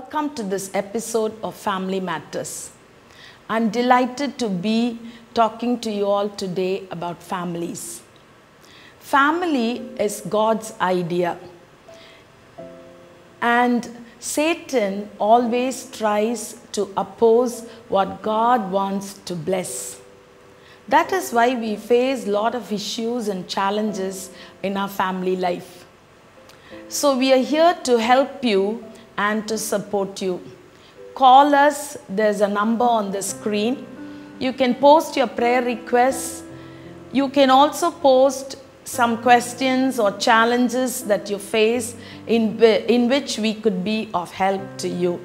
Welcome to this episode of Family Matters. I'm delighted to be talking to you all today about families. Family is God's idea, and Satan always tries to oppose what God wants to bless. That is why we face a lot of issues and challenges in our family life. So, we are here to help you and to support you. Call us, there's a number on the screen. You can post your prayer requests. You can also post some questions or challenges that you face in, in which we could be of help to you.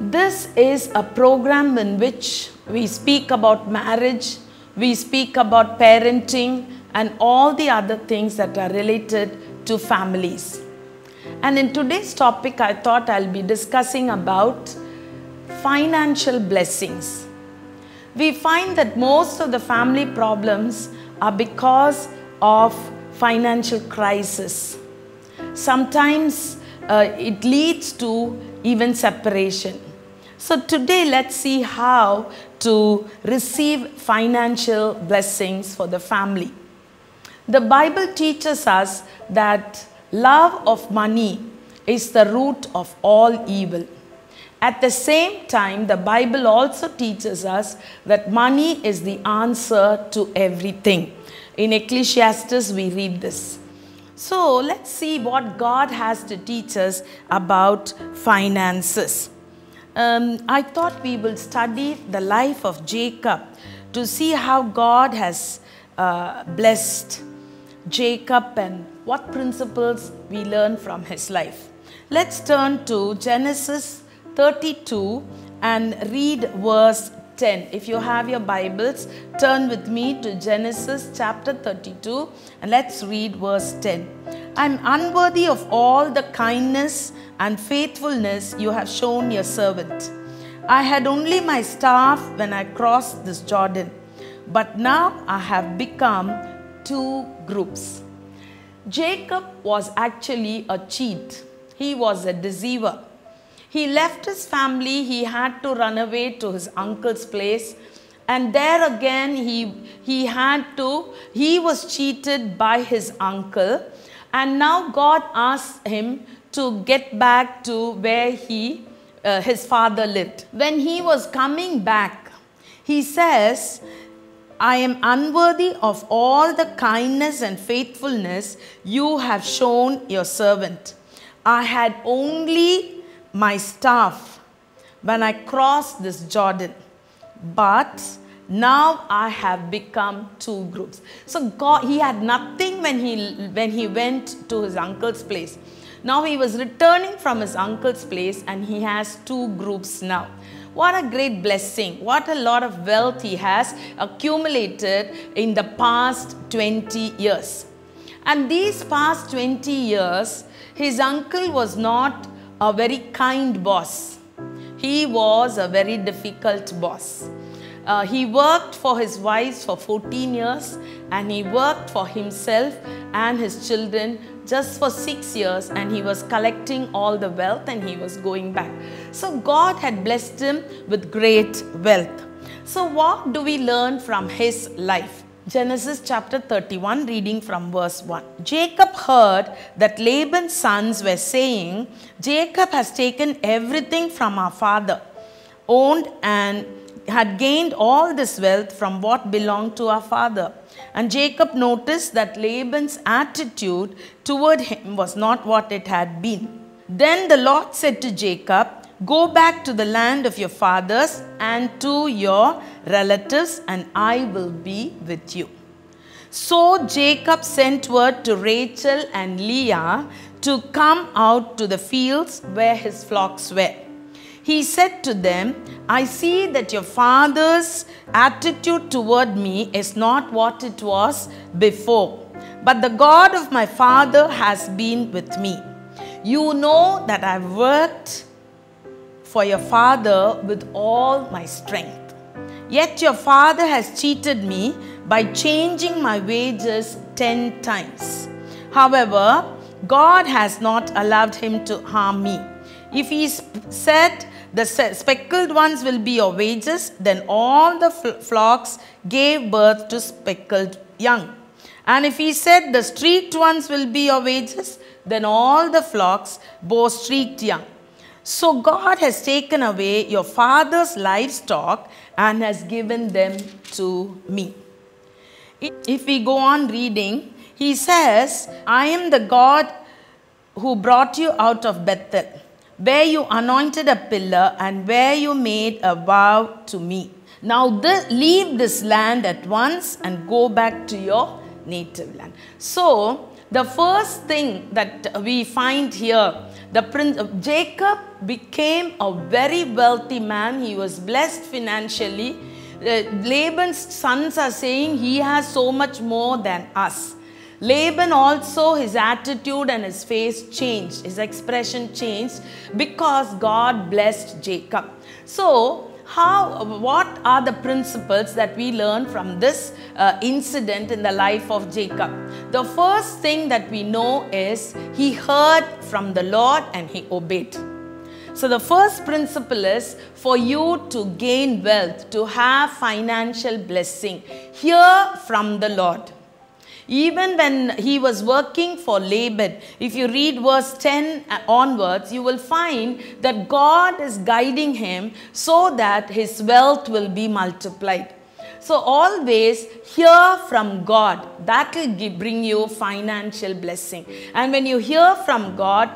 This is a program in which we speak about marriage, we speak about parenting, and all the other things that are related to families. And in today's topic, I thought I'll be discussing about financial blessings. We find that most of the family problems are because of financial crisis. Sometimes uh, it leads to even separation. So today let's see how to receive financial blessings for the family. The Bible teaches us that love of money is the root of all evil. At the same time, the Bible also teaches us that money is the answer to everything. In Ecclesiastes, we read this. So let's see what God has to teach us about finances. Um, I thought we will study the life of Jacob to see how God has uh, blessed Jacob and what principles we learn from his life. Let's turn to Genesis 32 and read verse 10. If you have your Bibles, turn with me to Genesis chapter 32 and let's read verse 10. I'm unworthy of all the kindness and faithfulness you have shown your servant. I had only my staff when I crossed this Jordan, but now I have become two groups. Jacob was actually a cheat, he was a deceiver. He left his family, he had to run away to his uncle's place. And there again, he, he had to, he was cheated by his uncle. And now God asked him to get back to where he, uh, his father lived. When he was coming back, he says, I am unworthy of all the kindness and faithfulness you have shown your servant. I had only my staff when I crossed this Jordan, but now I have become two groups. So God, he had nothing when he when he went to his uncle's place. Now he was returning from his uncle's place and he has two groups now. What a great blessing. What a lot of wealth he has accumulated in the past 20 years. And these past 20 years, his uncle was not a very kind boss. He was a very difficult boss. Uh, he worked for his wives for 14 years and he worked for himself and his children just for six years and he was collecting all the wealth and he was going back. So God had blessed him with great wealth. So what do we learn from his life? Genesis chapter 31, reading from verse 1. Jacob heard that Laban's sons were saying, Jacob has taken everything from our father, owned and had gained all this wealth from what belonged to our father. And Jacob noticed that Laban's attitude toward him was not what it had been. Then the Lord said to Jacob, Go back to the land of your fathers and to your relatives, and I will be with you. So Jacob sent word to Rachel and Leah to come out to the fields where his flocks were. He said to them, I see that your father's attitude toward me is not what it was before, but the God of my father has been with me. You know that I've worked for your father with all my strength. Yet your father has cheated me by changing my wages ten times. However, God has not allowed him to harm me. If he said, The speckled ones will be your wages, then all the flocks gave birth to speckled young. And if he said, The streaked ones will be your wages, then all the flocks bore streaked young. So God has taken away your father's livestock and has given them to me. If we go on reading, he says, I am the God who brought you out of Bethel, where you anointed a pillar and where you made a vow to me. Now leave this land at once and go back to your native land. So, the first thing that we find here, the prince of Jacob became a very wealthy man. He was blessed financially. Uh, Laban's sons are saying he has so much more than us. Laban also, his attitude and his face changed, his expression changed because God blessed Jacob. So, how, what are the principles that we learn from this uh, incident in the life of Jacob? The first thing that we know is he heard from the Lord and he obeyed. So, the first principle is for you to gain wealth, to have financial blessing, hear from the Lord. Even when he was working for Laban, if you read verse 10 onwards, you will find that God is guiding him so that his wealth will be multiplied. So always hear from God. That will give, bring you financial blessing. And when you hear from God,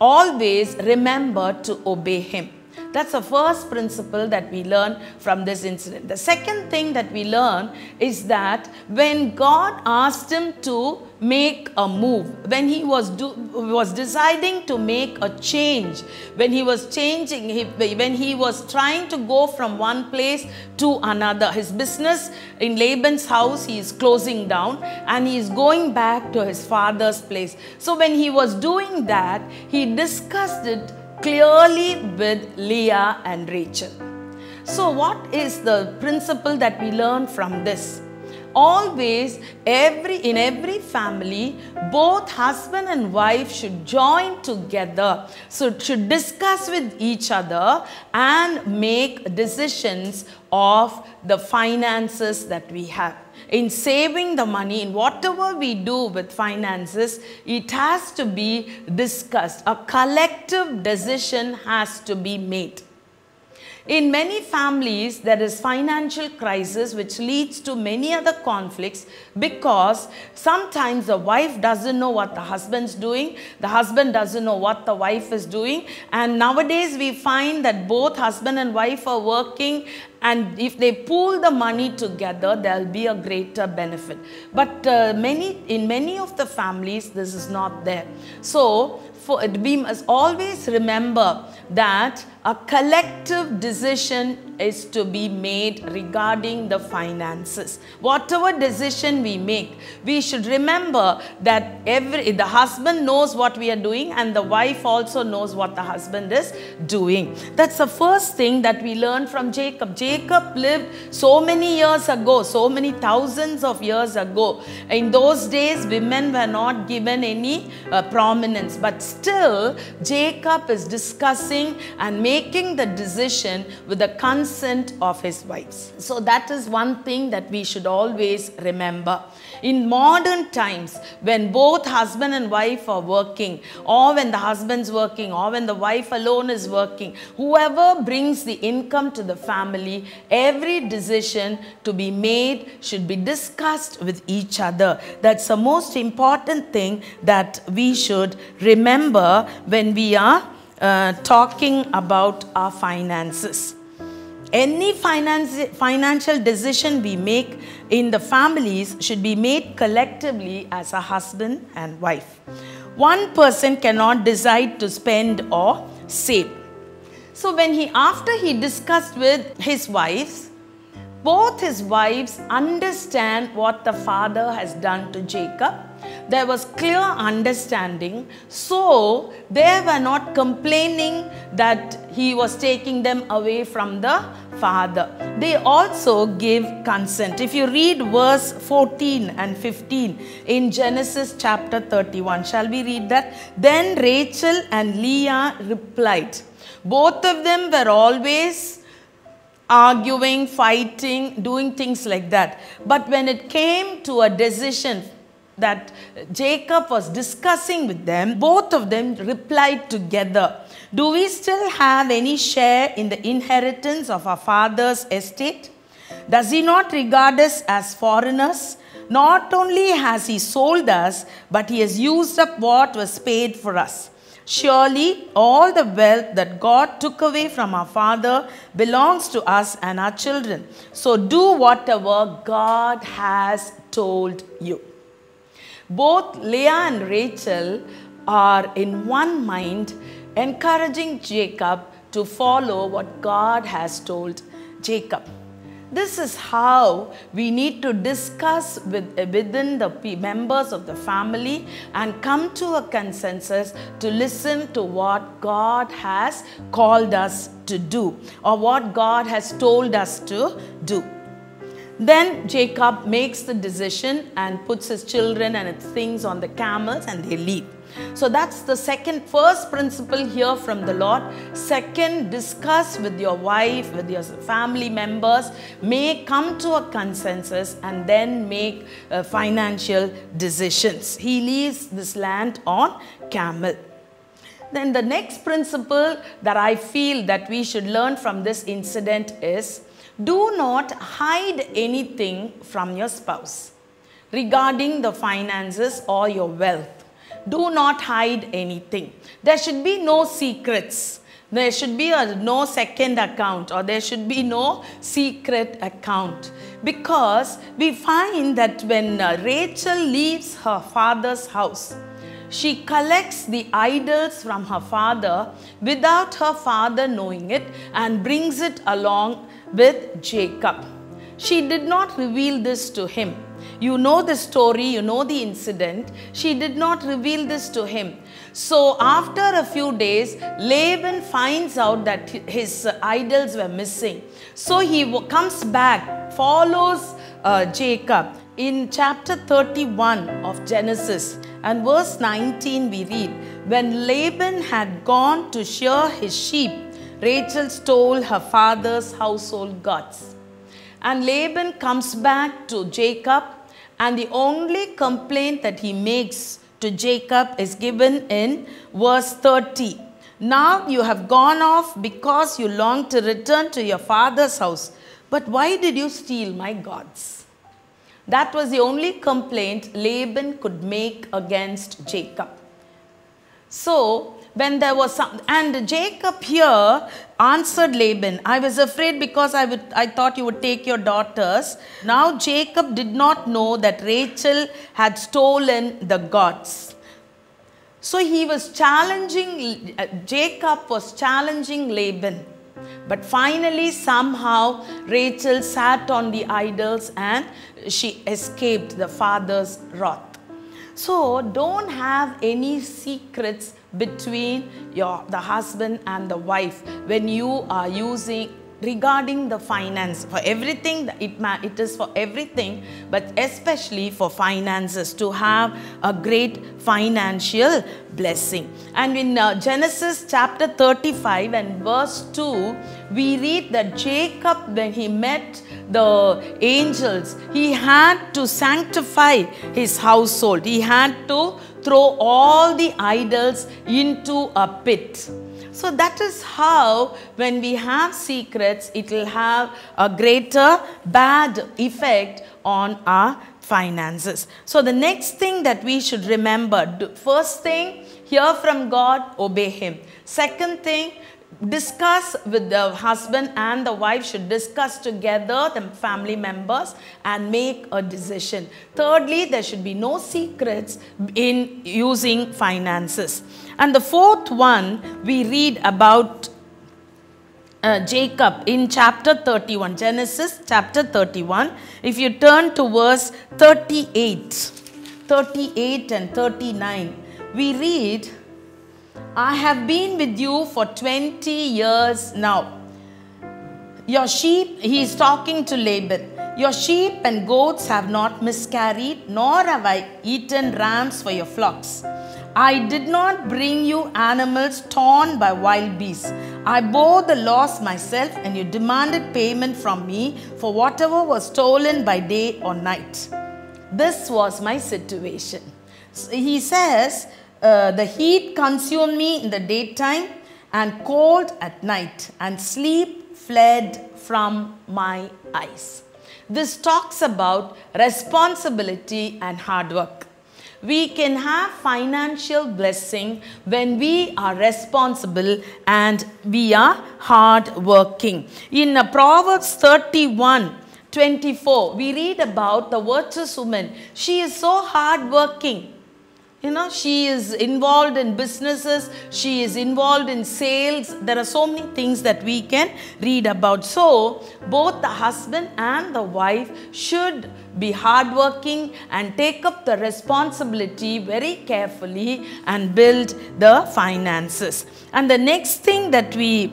always remember to obey him. That's the first principle that we learn from this incident. The second thing that we learn is that when God asked him to make a move, when he was, do, was deciding to make a change, when he was changing, he, when he was trying to go from one place to another, his business in Laban's house, he is closing down and he is going back to his father's place. So when he was doing that, he discussed it clearly with Leah and Rachel. So, what is the principle that we learn from this? Always, every in every family, both husband and wife should join together. So, should discuss with each other and make decisions of the finances that we have in saving the money, in whatever we do with finances, it has to be discussed. A collective decision has to be made. In many families, there is financial crisis which leads to many other conflicts because sometimes the wife doesn't know what the husband's doing, the husband doesn't know what the wife is doing. And nowadays we find that both husband and wife are working and if they pool the money together, there'll be a greater benefit. But uh, many, in many of the families, this is not there. So for, we must always remember that a collective decision is to be made regarding the finances. Whatever decision we make, we should remember that every the husband knows what we are doing and the wife also knows what the husband is doing. That's the first thing that we learn from Jacob. Jacob lived so many years ago, so many thousands of years ago. In those days, women were not given any uh, prominence, but still Jacob is discussing and making the decision with the consent of his wives. So that is one thing that we should always remember. In modern times, when both husband and wife are working, or when the husband's working, or when the wife alone is working, whoever brings the income to the family, every decision to be made should be discussed with each other. That's the most important thing that we should remember when we are uh, talking about our finances. Any finance, financial decision we make in the families should be made collectively as a husband and wife. One person cannot decide to spend or save. So when he, after he discussed with his wives, both his wives understand what the father has done to Jacob. there was clear understanding. So they were not complaining that he was taking them away from the Father. They also give consent. If you read verse 14 and 15 in Genesis chapter 31, shall we read that? Then Rachel and Leah replied. Both of them were always arguing, fighting, doing things like that. But when it came to a decision that Jacob was discussing with them, both of them replied together. Do we still have any share in the inheritance of our father's estate? Does he not regard us as foreigners? Not only has he sold us, but he has used up what was paid for us. Surely all the wealth that God took away from our father belongs to us and our children. So do whatever God has told you. Both Leah and Rachel are in one mind, encouraging Jacob to follow what God has told Jacob. This is how we need to discuss with, within the members of the family and come to a consensus to listen to what God has called us to do or what God has told us to do. Then Jacob makes the decision and puts his children and his things on the camels and they leave. So that's the second, first principle here from the Lord. Second, discuss with your wife, with your family members, may come to a consensus and then make uh, financial decisions. He leaves this land on camel. Then the next principle that I feel that we should learn from this incident is do not hide anything from your spouse regarding the finances or your wealth. Do not hide anything. There should be no secrets. There should be a no second account or there should be no secret account. Because we find that when uh, Rachel leaves her father's house, she collects the idols from her father without her father knowing it and brings it along with Jacob. She did not reveal this to him. You know the story, you know the incident. She did not reveal this to him. So, after a few days, Laban finds out that his idols were missing. So, he comes back, follows uh, Jacob. In chapter 31 of Genesis and verse 19, we read When Laban had gone to shear his sheep, Rachel stole her father's household gods. And Laban comes back to Jacob and the only complaint that he makes to Jacob is given in verse 30. Now you have gone off because you long to return to your father's house. But why did you steal my gods? That was the only complaint Laban could make against Jacob. So, when there was some, and Jacob here answered Laban, I was afraid because I, would, I thought you would take your daughters. Now Jacob did not know that Rachel had stolen the gods. So he was challenging, Jacob was challenging Laban. But finally, somehow, Rachel sat on the idols and she escaped the father's wrath. So, don't have any secrets between your, the husband and the wife. When you are using regarding the finance for everything it, it is for everything but especially for finances to have a great financial blessing. And in uh, genesis chapter 35 and verse 2 we read that jacob when he met the angels he had to sanctify his household. He had to throw all the idols into a pit. So that is how when we have secrets, it will have a greater bad effect on our finances. So the next thing that we should remember, first thing, hear from God, obey Him. Second thing, discuss with the husband and the wife should discuss together the family members and make a decision. Thirdly there should be no secrets in using finances. And the fourth one we read about uh, Jacob in chapter 31 Genesis chapter 31 if you turn to verse 38 38 and 39, we read, I have been with you for 20 years now. Your sheep, he is talking to Laban. Your sheep and goats have not miscarried, nor have I eaten rams for your flocks. I did not bring you animals torn by wild beasts. I bore the loss myself, and you demanded payment from me for whatever was stolen by day or night. This was my situation. He says, uh, The heat consumed me in the daytime, and cold at night, and sleep fled from my eyes. This talks about responsibility and hard work. We can have financial blessing when we are responsible and we are hard working. In Proverbs 31 24, we read about the virtuous woman. She is so hard working you know, she is involved in businesses, she is involved in sales. There are so many things that we can read about. So, both the husband and the wife should be hardworking and take up the responsibility very carefully and build the finances. And the next thing that we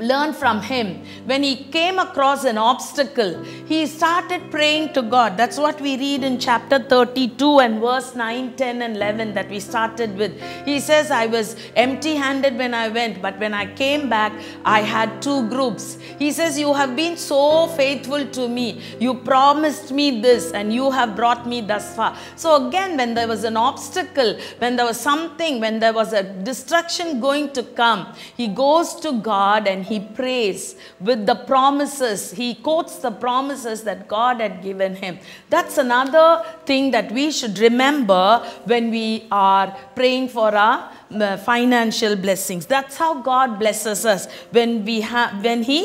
learned from him. When he came across an obstacle, he started praying to God. That's what we read in chapter 32 and verse 9, 10, and 11 that we started with. He says, I was empty handed when I went, but when I came back, I had two groups. He says, You have been so faithful to me. You promised me this, and you have brought me thus far. So, again, when there was an obstacle, when there was something, when there was a destruction going to come, he goes to God and he prays with the promises. He quotes the promises that God had given him. That's another thing that we should remember when we are praying for our uh, financial blessings. That's how God blesses us when we have when he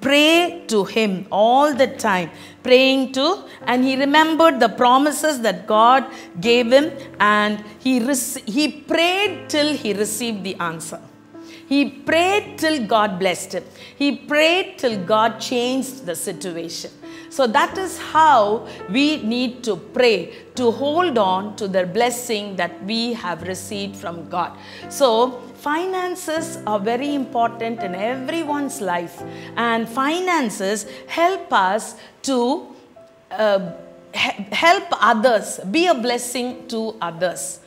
pray to him all the time praying to and he remembered the promises that god gave him and he he prayed till he received the answer he prayed till God blessed him. He prayed till God changed the situation. So that is how we need to pray to hold on to the blessing that we have received from God. So finances are very important in everyone's life and finances help us to uh, help others, be a blessing to others.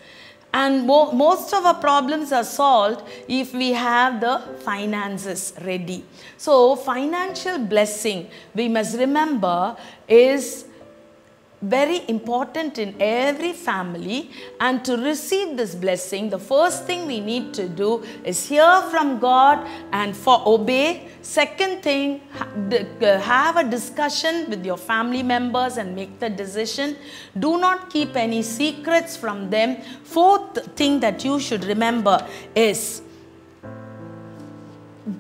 And mo most of our problems are solved if we have the finances ready. So, financial blessing, we must remember, is very important in every family and to receive this blessing the first thing we need to do is hear from god and for obey. Second thing uh, have a discussion with your family members and make the decision. Do not keep any secrets from them. Fourth thing that you should remember is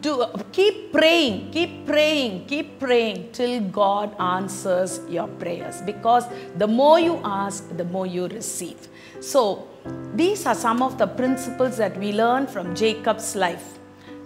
do keep praying keep praying keep praying till god answers your prayers. Because the more you ask the more you receive. So these are some of the principles that we learn from jacob's life.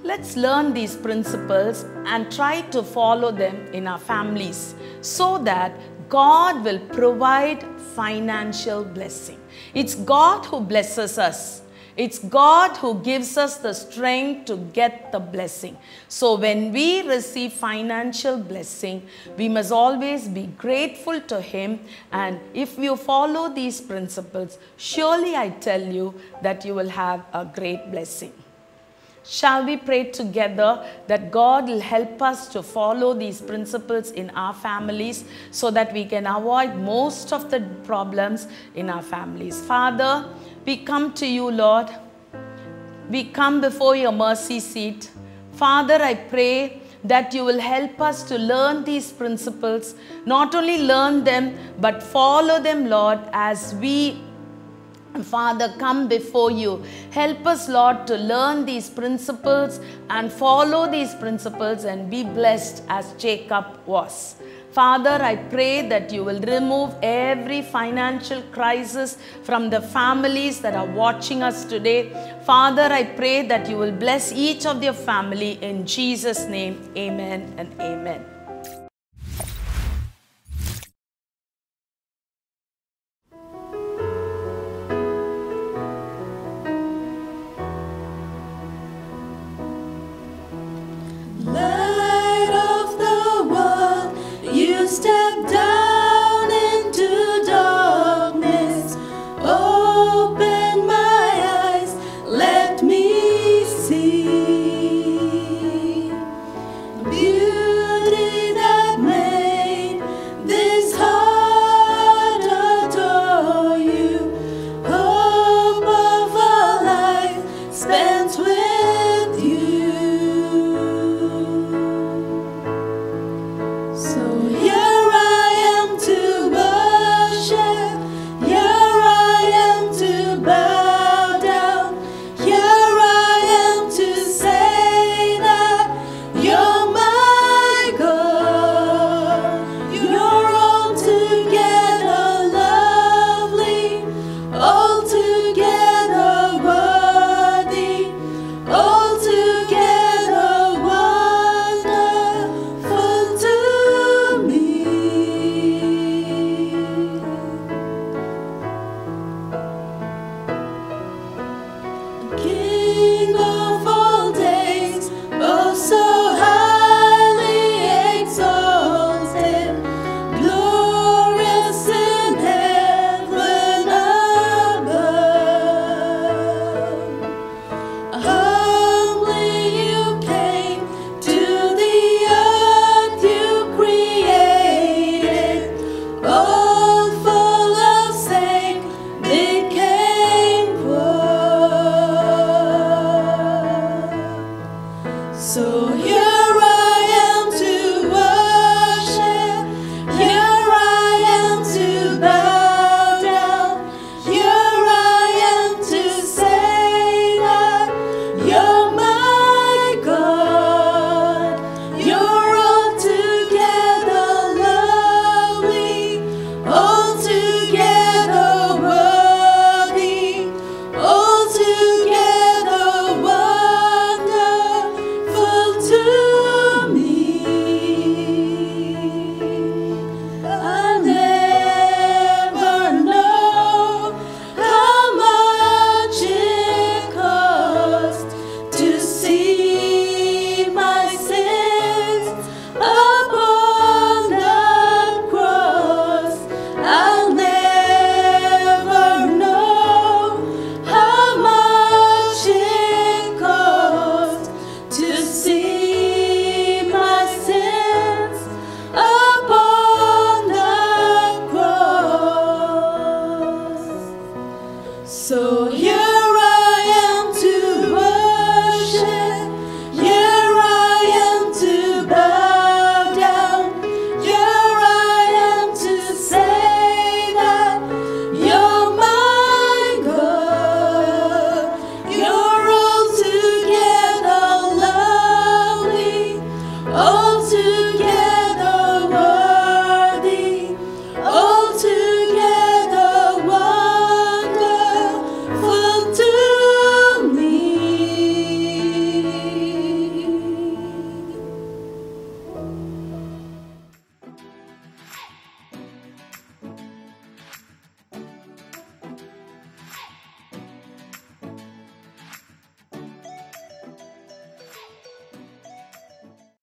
Let's learn these principles and try to follow them in our families so that god will provide financial blessing. It's god who blesses us it's God who gives us the strength to get the blessing. So when we receive financial blessing, we must always be grateful to Him. And if you follow these principles, surely I tell you that you will have a great blessing. Shall we pray together that God will help us to follow these principles in our families so that we can avoid most of the problems in our families? Father, we come to you, Lord. We come before your mercy seat. Father, I pray that you will help us to learn these principles, not only learn them, but follow them, Lord, as we Father, come before you. Help us, Lord, to learn these principles and follow these principles and be blessed as Jacob was. Father, I pray that you will remove every financial crisis from the families that are watching us today. Father, I pray that you will bless each of their family in Jesus' name. Amen and amen. step down.